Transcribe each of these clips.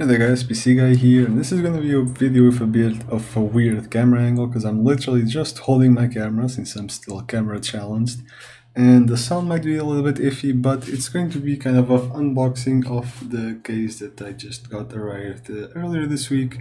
Hey there guys, PC Guy here, and this is gonna be a video with a bit of a weird camera angle, because I'm literally just holding my camera, since I'm still camera challenged, and the sound might be a little bit iffy, but it's going to be kind of an unboxing of the case that I just got arrived uh, earlier this week.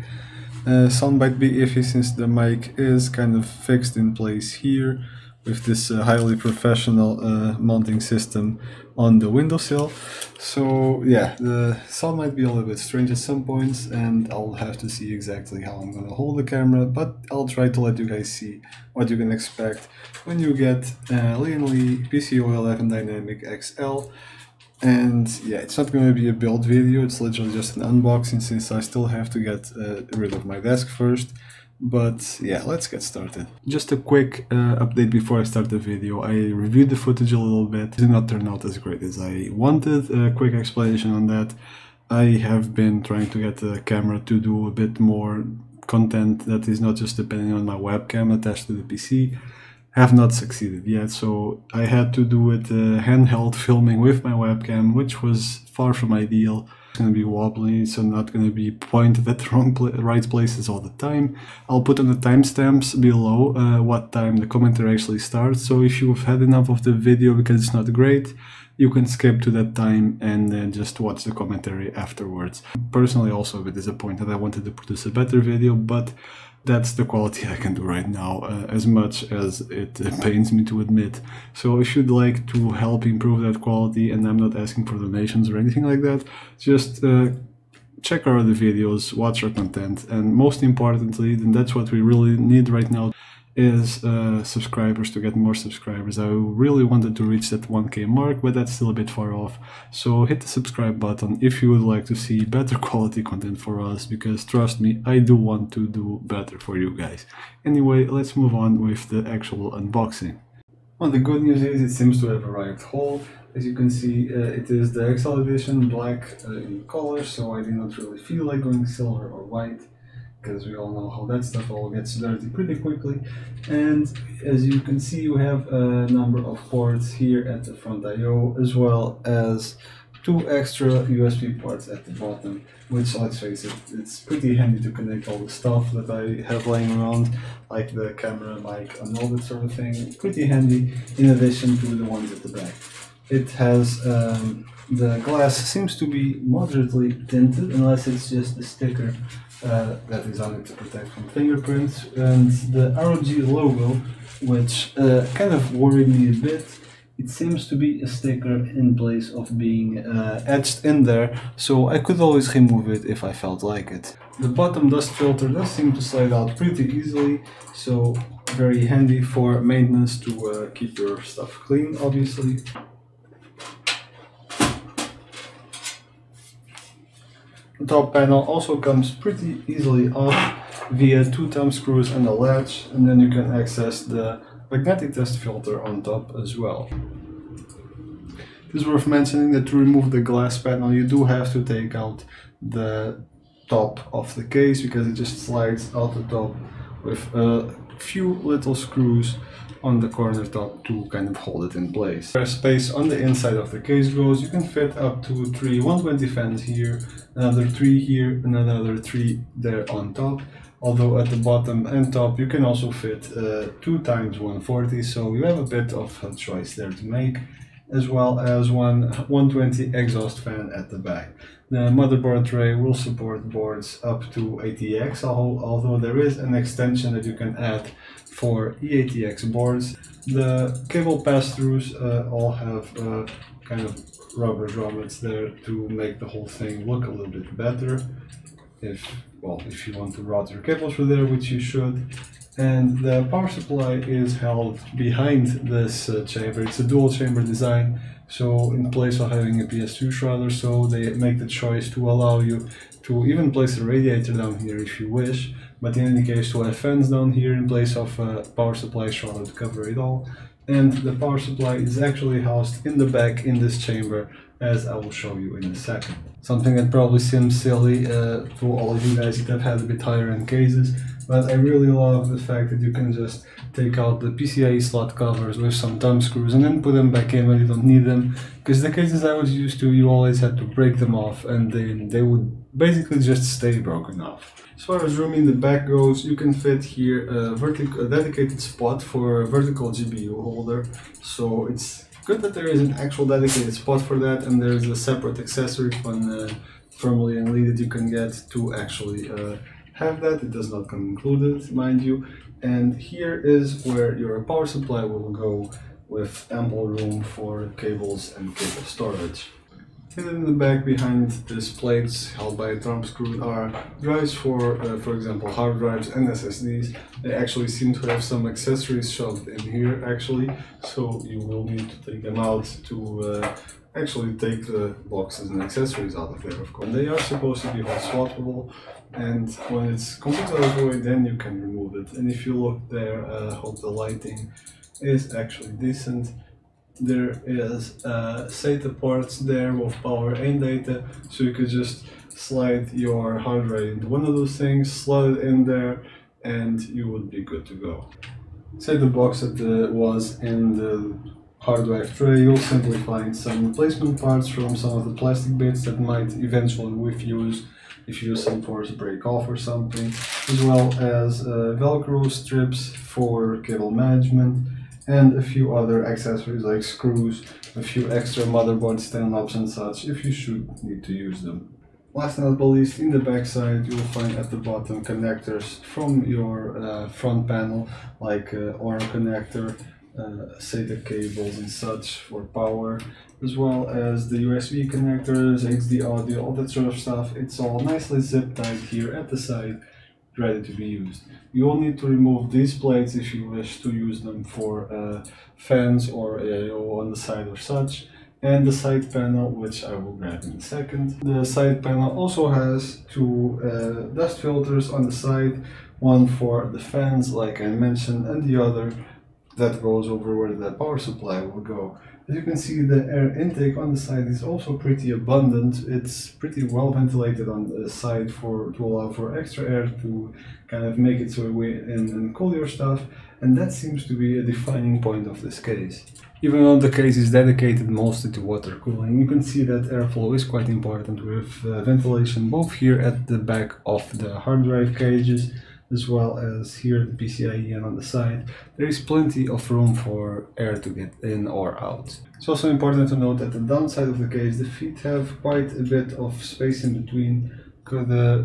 Uh, sound might be iffy since the mic is kind of fixed in place here, with this uh, highly professional uh, mounting system on the windowsill. So yeah, the sound might be a little bit strange at some points and I'll have to see exactly how I'm gonna hold the camera, but I'll try to let you guys see what you can expect when you get uh, Lian Li PCO 11 Dynamic XL. And yeah, it's not going to be a build video, it's literally just an unboxing since I still have to get uh, rid of my desk first. But yeah, let's get started. Just a quick uh, update before I start the video. I reviewed the footage a little bit. It did not turn out as great as I wanted. A quick explanation on that. I have been trying to get the camera to do a bit more content that is not just depending on my webcam attached to the PC. Have not succeeded yet, so I had to do it uh, handheld filming with my webcam, which was far from ideal to be wobbly, so not to be pointed at the wrong pla right places all the time. I'll put on the timestamps below uh, what time the commentary actually starts, so if you've had enough of the video because it's not great, you can skip to that time and then just watch the commentary afterwards. Personally also a bit disappointed, I wanted to produce a better video, but that's the quality I can do right now, uh, as much as it uh, pains me to admit. So if you'd like to help improve that quality, and I'm not asking for donations or anything like that, just uh, check our other videos, watch our content, and most importantly, and that's what we really need right now, is uh, subscribers to get more subscribers. I really wanted to reach that 1k mark, but that's still a bit far off. So hit the subscribe button if you would like to see better quality content for us, because trust me, I do want to do better for you guys. Anyway, let's move on with the actual unboxing. Well, the good news is it seems to have arrived whole. As you can see, uh, it is the XL edition black uh, in color, so I did not really feel like going silver or white because we all know how that stuff all gets dirty pretty quickly. And as you can see, we have a number of ports here at the front I.O. as well as two extra USB ports at the bottom, which let's face it, it's pretty handy to connect all the stuff that I have laying around, like the camera, mic, and all that sort of thing. Pretty handy in addition to the ones at the back. It has um, the glass seems to be moderately tinted unless it's just a sticker uh, that is on it to protect from fingerprints and the ROG logo which uh, kind of worried me a bit it seems to be a sticker in place of being uh, etched in there so I could always remove it if I felt like it. The bottom dust filter does seem to slide out pretty easily so very handy for maintenance to uh, keep your stuff clean obviously. Top panel also comes pretty easily off via two thumb screws and a latch and then you can access the magnetic dust filter on top as well. It is worth mentioning that to remove the glass panel you do have to take out the top of the case because it just slides out the top with a few little screws on the corner top to kind of hold it in place. Where space on the inside of the case goes, you can fit up to three 120 fans here, another three here, and another three there on top. Although at the bottom and top you can also fit uh, 2 times 140, so you have a bit of a choice there to make as well as one 120 exhaust fan at the back. The motherboard tray will support boards up to ATX, although there is an extension that you can add for eATX boards. The cable pass-throughs uh, all have uh, kind of rubber grommets there to make the whole thing look a little bit better. If well, if you want to route your cables through there, which you should. And the power supply is held behind this uh, chamber. It's a dual chamber design, so in place of having a PSU shroud or so, they make the choice to allow you to even place a radiator down here if you wish, but in any case to have fans down here in place of a power supply shroud to cover it all. And the power supply is actually housed in the back in this chamber as I will show you in a second. Something that probably seems silly uh, to all of you guys that have had a bit higher end cases, but I really love the fact that you can just take out the PCIe slot covers with some thumb screws and then put them back in when you don't need them. Because the cases I was used to, you always had to break them off and then they would basically just stay broken off. As far as room in the back goes, you can fit here a, a dedicated spot for a vertical GPU holder. So it's good that there is an actual dedicated spot for that and there's a separate accessory from uh, from Lian Li that you can get to actually uh, have that. It does not come included, mind you. And here is where your power supply will go with ample room for cables and cable storage. Hidden in the back behind these plates held by a thumb screw are drives for, uh, for example, hard drives and SSDs. They actually seem to have some accessories shoved in here actually, so you will need to take them out to uh, actually take the boxes and accessories out of there, of course. They are supposed to be hot swappable, and when it's completely out of the way, then you can remove it. And if you look there, uh, hope the lighting is actually decent there is uh, SATA ports there with power and data so you could just slide your hard drive into one of those things, slot it in there and you would be good to go. Say the box that uh, was in the hard drive tray, you'll simply find some replacement parts from some of the plastic bits that might eventually refuse if you use some force break off or something, as well as uh, velcro strips for cable management and a few other accessories like screws, a few extra motherboard stand-ups and such if you should need to use them. Last but not least, in the back side you will find at the bottom connectors from your uh, front panel like uh, OR connector, uh, SATA cables and such for power, as well as the USB connectors, HD audio, all that sort of stuff. It's all nicely zip tied here at the side ready to be used. You will need to remove these plates if you wish to use them for uh, fans or AIO on the side or such and the side panel which I will grab in a second. The side panel also has two uh, dust filters on the side, one for the fans like I mentioned and the other that goes over where the power supply will go. As you can see the air intake on the side is also pretty abundant. It's pretty well ventilated on the side for to allow for extra air to kind of make its way in and cool your stuff and that seems to be a defining point of this case. Even though the case is dedicated mostly to water cooling, you can see that airflow is quite important with uh, ventilation both here at the back of the hard drive cages as well as here the PCIe and on the side, there is plenty of room for air to get in or out. It's also important to note that the downside of the case, the feet have quite a bit of space in between. Could uh,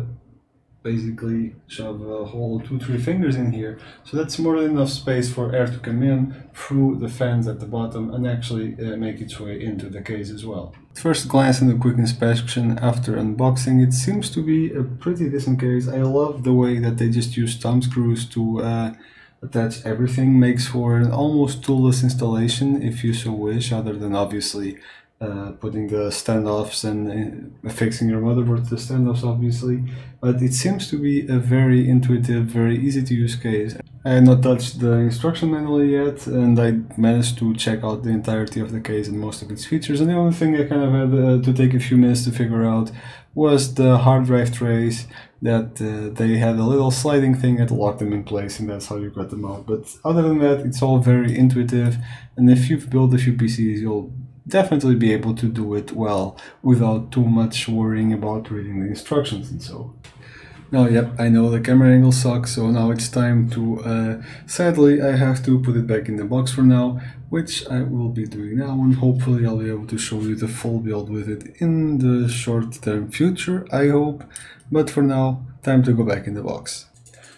basically shove a whole two, three fingers in here. So that's more than enough space for air to come in through the fans at the bottom and actually uh, make its way into the case as well. First glance and a quick inspection after unboxing, it seems to be a pretty decent case. I love the way that they just use thumb screws to uh, attach everything. Makes for an almost toolless installation if you so wish, other than obviously uh, putting the standoffs and uh, fixing your motherboard to the standoffs obviously. But it seems to be a very intuitive very easy to use case. I had not touched the instruction manual yet and I managed to check out the entirety of the case and most of its features. And the only thing I kind of had uh, to take a few minutes to figure out was the hard drive trays that uh, they had a little sliding thing that locked them in place and that's how you got them out. But other than that it's all very intuitive. And if you've built a few PCs you'll definitely be able to do it well without too much worrying about reading the instructions and so. Now, yep, I know the camera angle sucks, so now it's time to, uh, sadly, I have to put it back in the box for now, which I will be doing now, and hopefully I'll be able to show you the full build with it in the short-term future, I hope, but for now, time to go back in the box.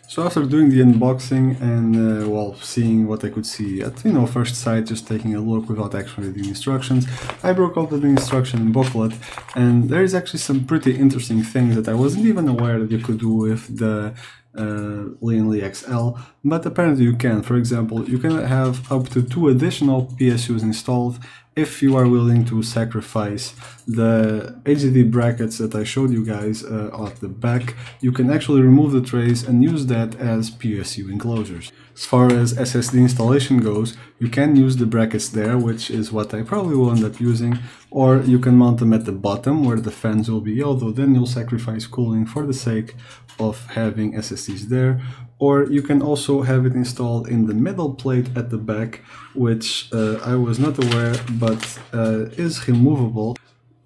So after doing the unboxing and uh, well seeing what I could see at you know first sight just taking a look without actually reading instructions I broke out the instruction booklet and there is actually some pretty interesting things that I wasn't even aware that you could do with the uh, Lian Li XL but apparently you can. For example you can have up to two additional PSUs installed if you are willing to sacrifice the HDD brackets that I showed you guys uh, at the back, you can actually remove the trays and use that as PSU enclosures. As far as SSD installation goes, you can use the brackets there, which is what I probably will end up using, or you can mount them at the bottom where the fans will be, although then you'll sacrifice cooling for the sake of having SSDs there, or you can also have it installed in the middle plate at the back, which uh, I was not aware but uh, is removable.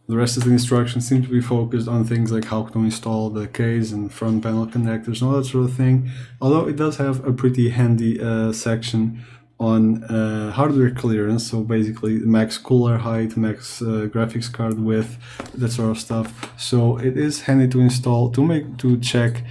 The rest of the instructions seem to be focused on things like how to install the case and front panel connectors and all that sort of thing, although it does have a pretty handy uh, section on uh, hardware clearance, so basically max cooler height, max uh, graphics card width, that sort of stuff. So it is handy to install to make to check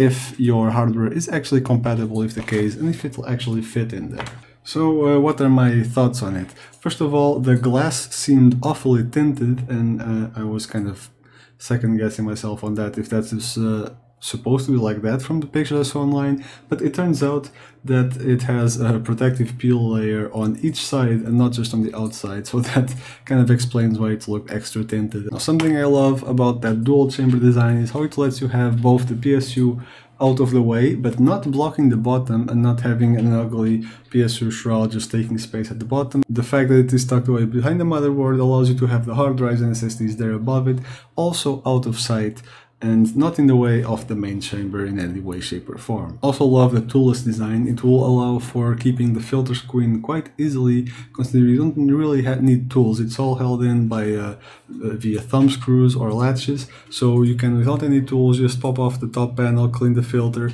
if your hardware is actually compatible with the case and if it will actually fit in there. So uh, what are my thoughts on it? First of all, the glass seemed awfully tinted and uh, I was kind of second guessing myself on that if that is uh, supposed to be like that from the pictures I saw online, but it turns out that it has a protective peel layer on each side and not just on the outside, so that kind of explains why it looked extra tinted. Now, something I love about that dual chamber design is how it lets you have both the PSU out of the way, but not blocking the bottom and not having an ugly PSU shroud just taking space at the bottom. The fact that it is tucked away behind the motherboard allows you to have the hard drives and SSDs there above it, also out of sight and not in the way of the main chamber in any way, shape or form. Also love the toolless design, it will allow for keeping the filter screen quite easily considering you don't really need tools, it's all held in by uh, uh, via thumb screws or latches, so you can without any tools just pop off the top panel, clean the filter,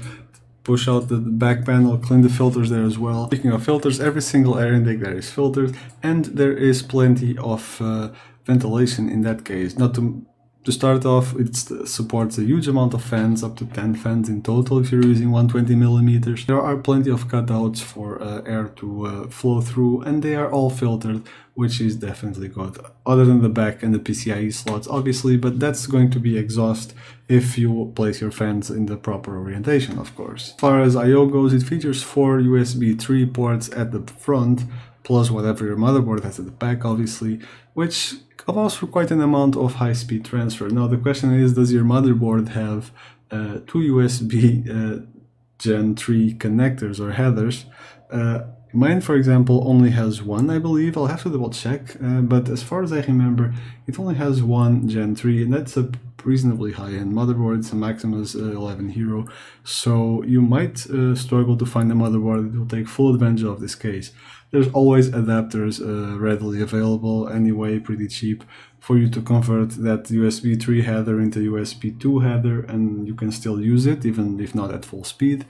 push out the back panel, clean the filters there as well. Speaking of filters, every single air intake there is filtered and there is plenty of uh, ventilation in that case, not to to start off, it supports a huge amount of fans, up to 10 fans in total if you're using 120 millimeters. There are plenty of cutouts for uh, air to uh, flow through and they are all filtered, which is definitely good. Other than the back and the PCIe slots, obviously, but that's going to be exhaust if you place your fans in the proper orientation, of course. As far as I.O. goes, it features four USB 3 ports at the front, plus whatever your motherboard has at the back, obviously, which allows for quite an amount of high-speed transfer. Now the question is, does your motherboard have uh, two USB uh, Gen 3 connectors or headers? Uh, mine, for example, only has one, I believe. I'll have to double check, uh, but as far as I remember, it only has one Gen 3, and that's a reasonably high-end motherboard. It's a Maximus uh, 11 Hero, so you might uh, struggle to find a motherboard that will take full advantage of this case. There's always adapters uh, readily available anyway, pretty cheap, for you to convert that USB 3 header into USB 2 header and you can still use it, even if not at full speed.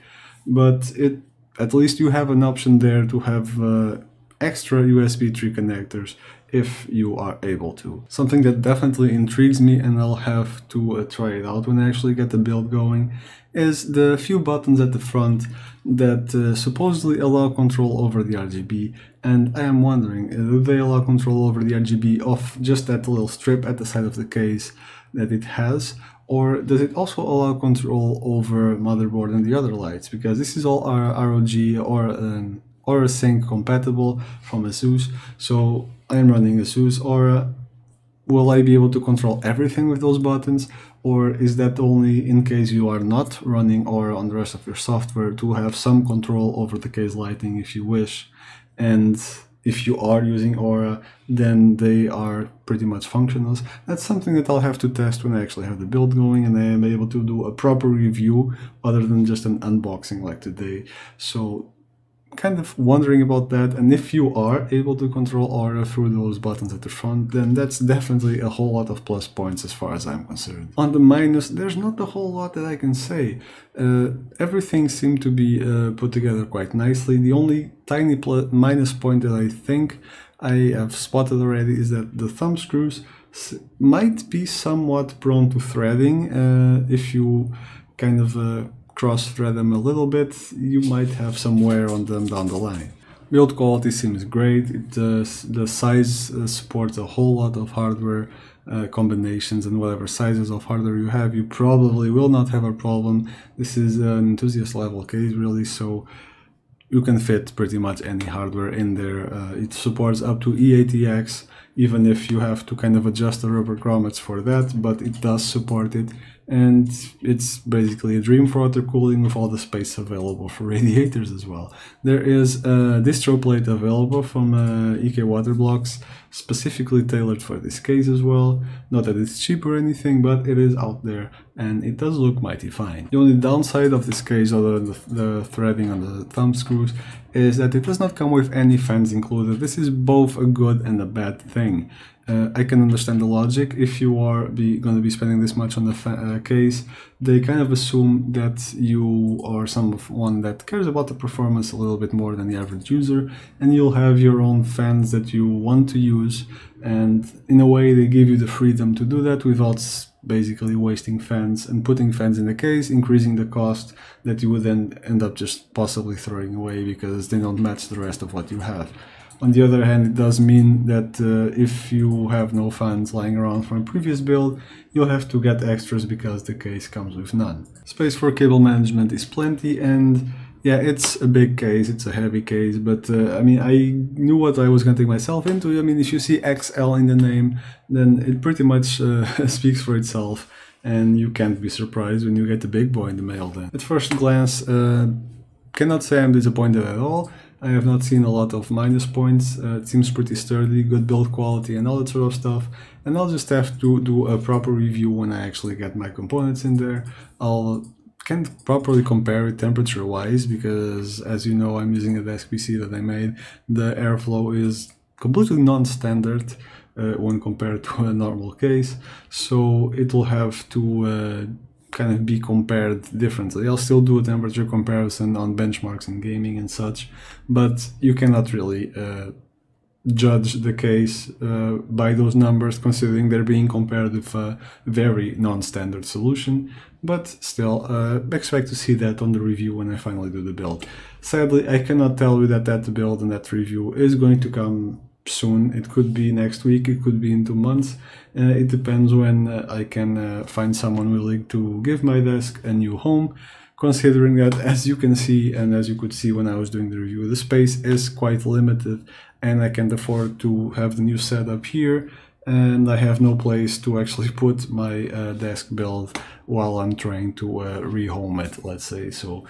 But it at least you have an option there to have uh, extra USB 3 connectors if you are able to. Something that definitely intrigues me and I'll have to uh, try it out when I actually get the build going is the few buttons at the front that uh, supposedly allow control over the RGB and I am wondering, uh, do they allow control over the RGB of just that little strip at the side of the case that it has? Or does it also allow control over motherboard and the other lights? Because this is all ROG or um, Aura Sync compatible from ASUS. So I am running ASUS Aura will I be able to control everything with those buttons or is that only in case you are not running Aura on the rest of your software to have some control over the case lighting if you wish and if you are using Aura then they are pretty much functional. That's something that I'll have to test when I actually have the build going and I am able to do a proper review other than just an unboxing like today. So kind of wondering about that and if you are able to control aura through those buttons at the front then that's definitely a whole lot of plus points as far as I'm concerned. On the minus there's not a whole lot that I can say. Uh, everything seemed to be uh, put together quite nicely. The only tiny minus point that I think I have spotted already is that the thumb screws might be somewhat prone to threading uh, if you kind of uh, cross-thread them a little bit, you might have some wear on them down the line. Build quality seems great, it, does, the size uh, supports a whole lot of hardware uh, combinations and whatever sizes of hardware you have, you probably will not have a problem. This is an enthusiast level case really, so you can fit pretty much any hardware in there. Uh, it supports up to eATX even if you have to kind of adjust the rubber grommets for that, but it does support it and it's basically a dream for water cooling with all the space available for radiators as well. There is a distro plate available from uh, EK Waterblocks, specifically tailored for this case as well. Not that it's cheap or anything, but it is out there and it does look mighty fine. The only downside of this case, other than the, the threading on the thumb screws, is that it does not come with any fans included. This is both a good and a bad thing. Uh, I can understand the logic. If you are be, going to be spending this much on the uh, case, they kind of assume that you are someone that cares about the performance a little bit more than the average user, and you'll have your own fans that you want to use. And in a way, they give you the freedom to do that without basically wasting fans and putting fans in the case, increasing the cost that you would then end up just possibly throwing away because they don't match the rest of what you have. On the other hand, it does mean that uh, if you have no fans lying around from a previous build, you'll have to get extras because the case comes with none. Space for cable management is plenty and yeah, it's a big case, it's a heavy case, but uh, I mean, I knew what I was going to take myself into. I mean, if you see XL in the name, then it pretty much uh, speaks for itself and you can't be surprised when you get the big boy in the mail then. At first glance, uh, cannot say I'm disappointed at all. I have not seen a lot of minus points. Uh, it seems pretty sturdy, good build quality and all that sort of stuff. And I'll just have to do a proper review when I actually get my components in there. I'll can't properly compare it temperature wise because as you know I'm using a desk PC that I made. The airflow is completely non-standard uh, when compared to a normal case. So it will have to uh, kind of be compared differently. I'll still do a temperature comparison on benchmarks and gaming and such, but you cannot really uh, judge the case uh, by those numbers considering they're being compared with a very non-standard solution but still uh, expect to see that on the review when I finally do the build. Sadly I cannot tell you that that build and that review is going to come soon. It could be next week, it could be in two months. Uh, it depends when uh, I can uh, find someone willing to give my desk a new home. Considering that, as you can see, and as you could see when I was doing the review, the space is quite limited and I can't afford to have the new setup here and I have no place to actually put my uh, desk build while I'm trying to uh, rehome it, let's say. So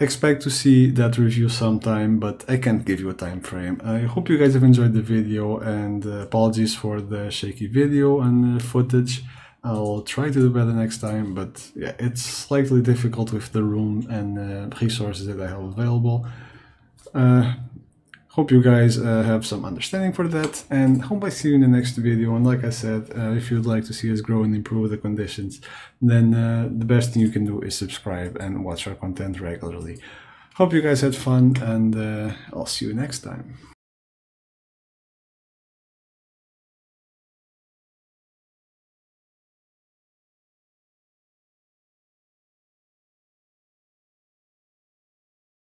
expect to see that review sometime, but I can't give you a time frame. I hope you guys have enjoyed the video and uh, apologies for the shaky video and uh, footage. I'll try to do better next time, but yeah, it's slightly difficult with the room and uh, resources that I have available. Hope you guys uh, have some understanding for that and hope I see you in the next video and like I said uh, if you'd like to see us grow and improve the conditions then uh, the best thing you can do is subscribe and watch our content regularly. Hope you guys had fun and uh, I'll see you next time.